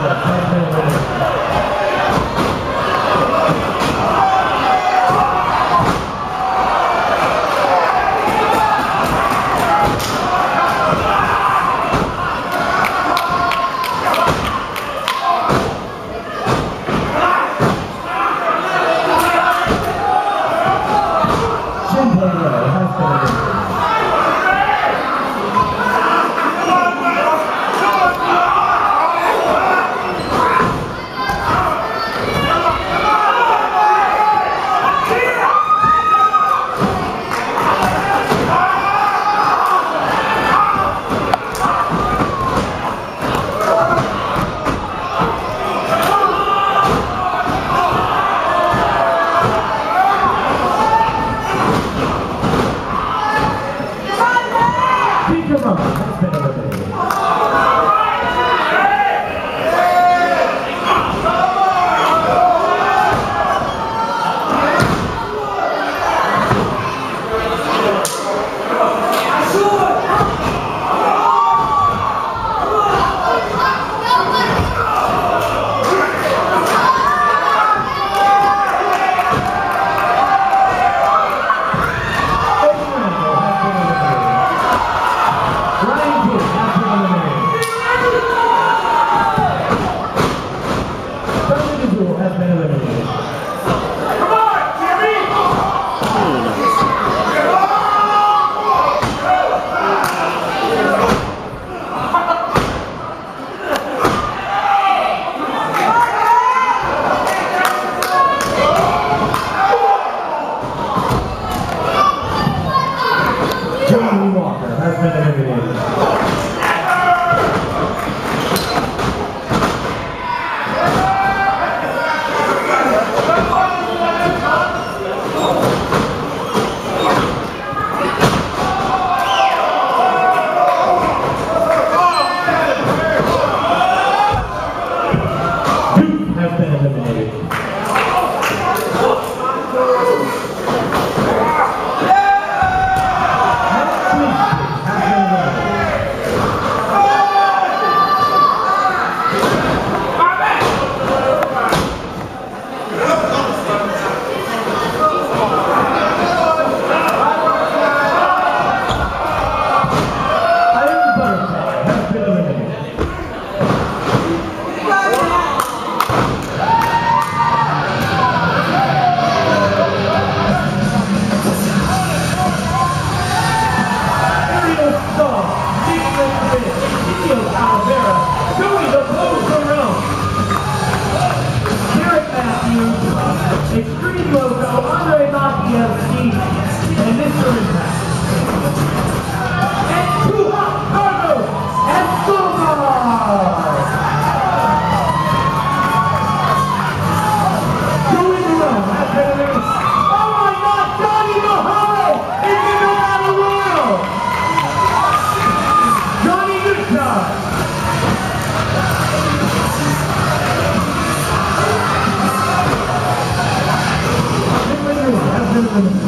Esty Peter Murray has been. أتمنى منك Gracias.